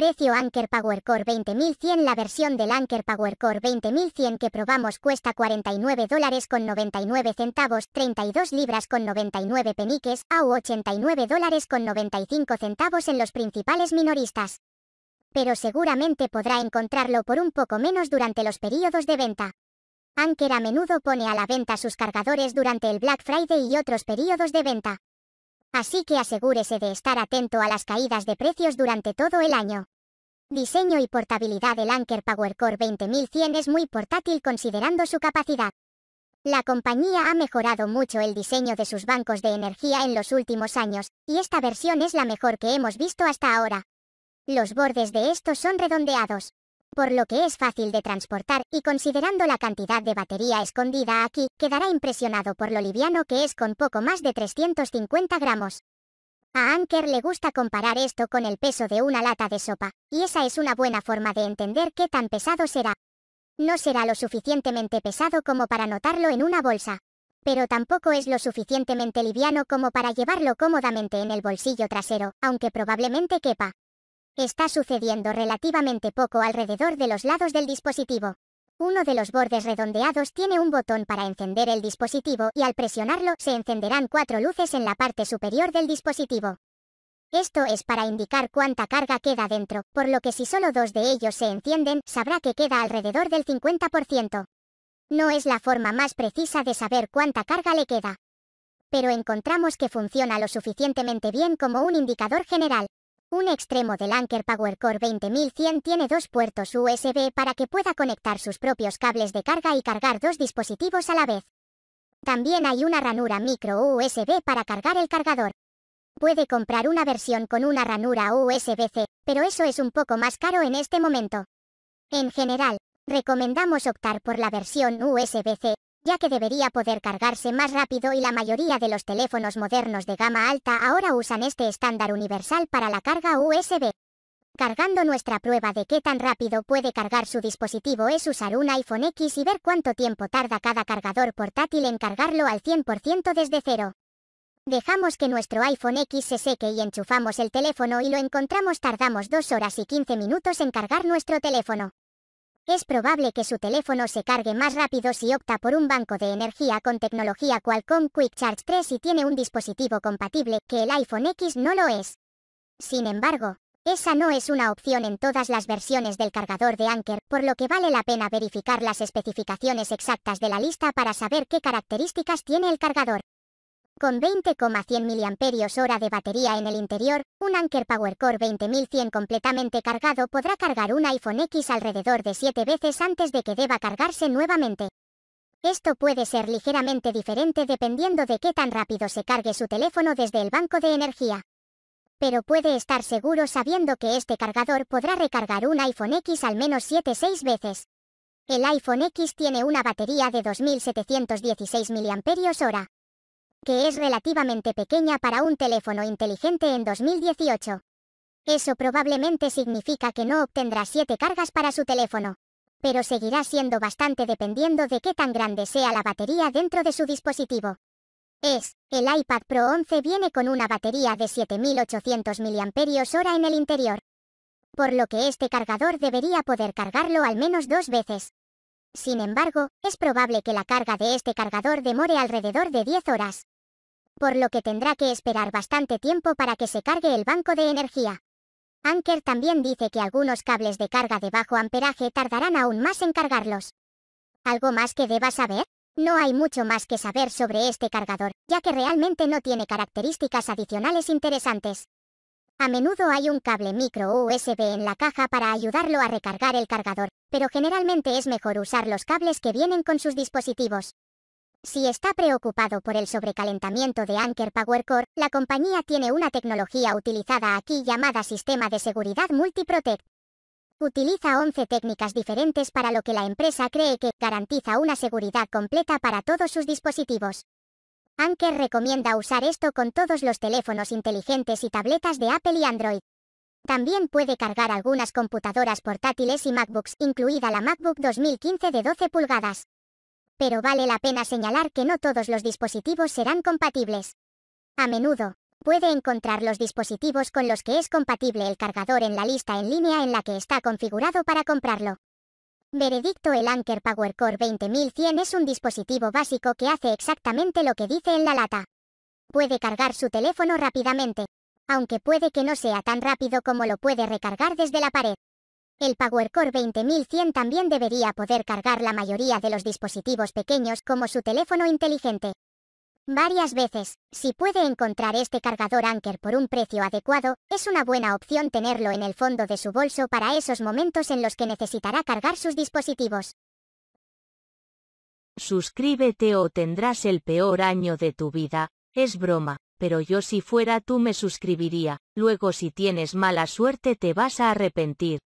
Precio Anker Power Core 20100 La versión del Anker Power Core 20100 que probamos cuesta 49 dólares con 99 centavos, 32 libras con 99 peniques, a 89 dólares con 95 centavos en los principales minoristas. Pero seguramente podrá encontrarlo por un poco menos durante los periodos de venta. Anker a menudo pone a la venta sus cargadores durante el Black Friday y otros periodos de venta. Así que asegúrese de estar atento a las caídas de precios durante todo el año. Diseño y portabilidad del Anker PowerCore 20100 es muy portátil considerando su capacidad. La compañía ha mejorado mucho el diseño de sus bancos de energía en los últimos años, y esta versión es la mejor que hemos visto hasta ahora. Los bordes de estos son redondeados, por lo que es fácil de transportar, y considerando la cantidad de batería escondida aquí, quedará impresionado por lo liviano que es con poco más de 350 gramos. A Anker le gusta comparar esto con el peso de una lata de sopa, y esa es una buena forma de entender qué tan pesado será. No será lo suficientemente pesado como para notarlo en una bolsa, pero tampoco es lo suficientemente liviano como para llevarlo cómodamente en el bolsillo trasero, aunque probablemente quepa. Está sucediendo relativamente poco alrededor de los lados del dispositivo. Uno de los bordes redondeados tiene un botón para encender el dispositivo y al presionarlo se encenderán cuatro luces en la parte superior del dispositivo. Esto es para indicar cuánta carga queda dentro, por lo que si solo dos de ellos se encienden, sabrá que queda alrededor del 50%. No es la forma más precisa de saber cuánta carga le queda. Pero encontramos que funciona lo suficientemente bien como un indicador general. Un extremo del Anker PowerCore 20100 tiene dos puertos USB para que pueda conectar sus propios cables de carga y cargar dos dispositivos a la vez. También hay una ranura micro USB para cargar el cargador. Puede comprar una versión con una ranura USB-C, pero eso es un poco más caro en este momento. En general, recomendamos optar por la versión USB-C, ya que debería poder cargarse más rápido y la mayoría de los teléfonos modernos de gama alta ahora usan este estándar universal para la carga USB. Cargando nuestra prueba de qué tan rápido puede cargar su dispositivo es usar un iPhone X y ver cuánto tiempo tarda cada cargador portátil en cargarlo al 100% desde cero. Dejamos que nuestro iPhone X se seque y enchufamos el teléfono y lo encontramos tardamos 2 horas y 15 minutos en cargar nuestro teléfono. Es probable que su teléfono se cargue más rápido si opta por un banco de energía con tecnología Qualcomm Quick Charge 3 y tiene un dispositivo compatible, que el iPhone X no lo es. Sin embargo, esa no es una opción en todas las versiones del cargador de Anker, por lo que vale la pena verificar las especificaciones exactas de la lista para saber qué características tiene el cargador. Con 20,100 mAh de batería en el interior, un Anker PowerCore 20100 completamente cargado podrá cargar un iPhone X alrededor de 7 veces antes de que deba cargarse nuevamente. Esto puede ser ligeramente diferente dependiendo de qué tan rápido se cargue su teléfono desde el banco de energía. Pero puede estar seguro sabiendo que este cargador podrá recargar un iPhone X al menos 7-6 veces. El iPhone X tiene una batería de 2716 mAh que es relativamente pequeña para un teléfono inteligente en 2018. Eso probablemente significa que no obtendrá 7 cargas para su teléfono, pero seguirá siendo bastante dependiendo de qué tan grande sea la batería dentro de su dispositivo. Es, el iPad Pro 11 viene con una batería de 7800 mAh en el interior, por lo que este cargador debería poder cargarlo al menos dos veces. Sin embargo, es probable que la carga de este cargador demore alrededor de 10 horas por lo que tendrá que esperar bastante tiempo para que se cargue el banco de energía. Anker también dice que algunos cables de carga de bajo amperaje tardarán aún más en cargarlos. ¿Algo más que deba saber? No hay mucho más que saber sobre este cargador, ya que realmente no tiene características adicionales interesantes. A menudo hay un cable micro USB en la caja para ayudarlo a recargar el cargador, pero generalmente es mejor usar los cables que vienen con sus dispositivos. Si está preocupado por el sobrecalentamiento de Anker Power Core, la compañía tiene una tecnología utilizada aquí llamada Sistema de Seguridad Multiprotect. Utiliza 11 técnicas diferentes para lo que la empresa cree que garantiza una seguridad completa para todos sus dispositivos. Anker recomienda usar esto con todos los teléfonos inteligentes y tabletas de Apple y Android. También puede cargar algunas computadoras portátiles y MacBooks, incluida la MacBook 2015 de 12 pulgadas pero vale la pena señalar que no todos los dispositivos serán compatibles. A menudo, Puede encontrar los dispositivos con los que es compatible el cargador en la lista en línea en la que está configurado para comprarlo. Veredicto El Anker PowerCore 20100 es un dispositivo básico que hace exactamente lo que dice en la lata. Puede cargar su teléfono rápidamente, aunque puede que no sea tan rápido como lo puede recargar desde la pared. El PowerCore 20100 también debería poder cargar la mayoría de los dispositivos pequeños como su teléfono inteligente. Varias veces, si puede encontrar este cargador Anker por un precio adecuado, es una buena opción tenerlo en el fondo de su bolso para esos momentos en los que necesitará cargar sus dispositivos. Suscríbete o tendrás el peor año de tu vida. Es broma, pero yo si fuera tú me suscribiría, luego si tienes mala suerte te vas a arrepentir.